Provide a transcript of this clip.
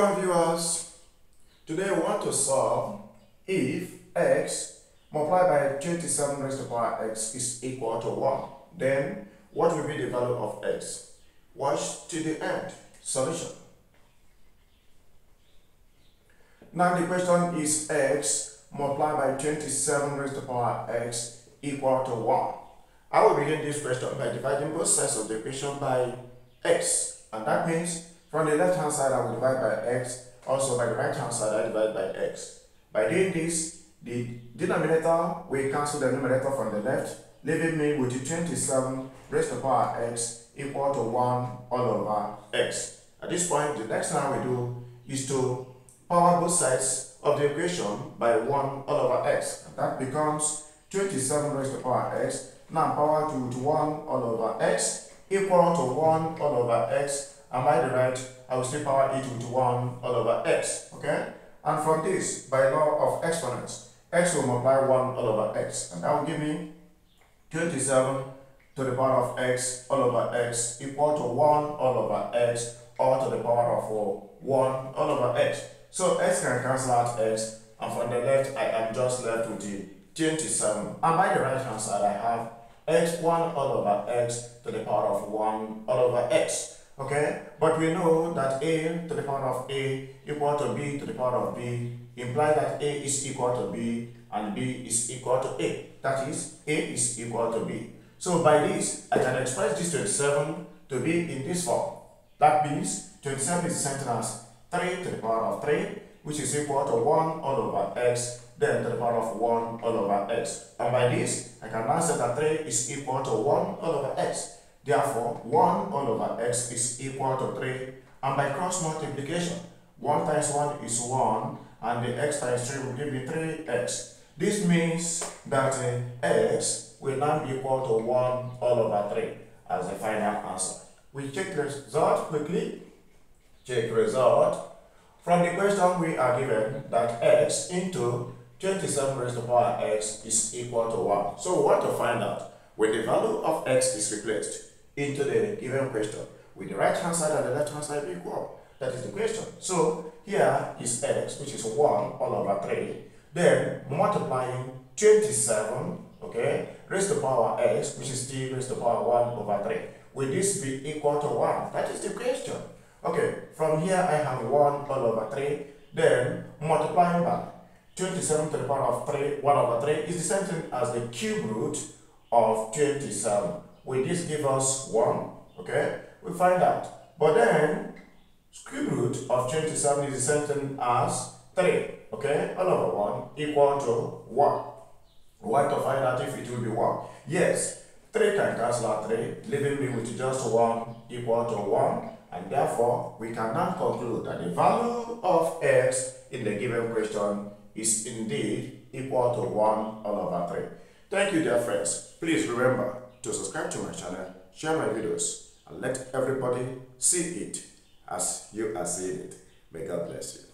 Welcome viewers. Today we want to solve if x multiplied by 27 raised to the power x is equal to 1. Then what will be the value of x? Watch to the end. Solution. Now the question is x multiplied by 27 raised to the power x equal to 1. I will begin this question by dividing both sides of the equation by x. And that means from the left hand side I will divide by x, also by the right hand side I divide by x. By doing this, the denominator will cancel the numerator from the left, leaving me with the 27 raised to the power x equal to 1 all over x. At this point, the next thing I will do is to power both sides of the equation by 1 all over x. And that becomes 27 raised to the power x. Now power to 1 all over x equal to 1 all over x by the right, I will still power it with 1 all over x, okay? And from this, by law of exponents, x will multiply 1 all over x, and that will give me 27 to the power of x all over x equal to 1 all over x all to the power of 1 all over x. So x can cancel out x, and from the left, I am just left with the 27. And by the right hand side, I have x1 all over x to the power of 1 all over x. Okay, but we know that a to the power of a equal to b to the power of b imply that a is equal to b and b is equal to a. That is, a is equal to b. So by this, I can express this 27 to be in this form. That means 27 is same as 3 to the power of 3, which is equal to 1 all over x, then to the power of 1 all over x. And by this, I can now say that 3 is equal to 1 all over x. Therefore, 1 all over x is equal to 3. And by cross multiplication, 1 times 1 is 1, and the x times 3 will give me 3x. This means that uh, x will now be equal to 1 all over 3 as the final answer. We check the result quickly. Check result. From the question we are given that x into 27 raised to the power x is equal to 1. So we want to find out when the value of x is replaced into the given question with the right hand side and the left hand side equal. That is the question. So here is x, which is 1 all over 3. Then multiplying 27, okay, raised to the power x, which is t raised to the power 1 over 3. Will this be equal to 1? That is the question. Okay, from here I have 1 all over 3. Then multiplying by 27 to the power of 3, 1 over 3 is the same thing as the cube root of 27. Will this give us 1? Okay, we find out. But then, cube root of 27 is the same thing as 3. Okay, all over 1 equal to 1. We want to find out if it will be 1. Yes, 3 can cancel out 3, leaving me with just 1 equal to 1. And therefore, we can now conclude that the value of x in the given question is indeed equal to 1 all over 3. Thank you, dear friends. Please remember, to subscribe to my channel, share my videos, and let everybody see it as you are seeing it. May God bless you.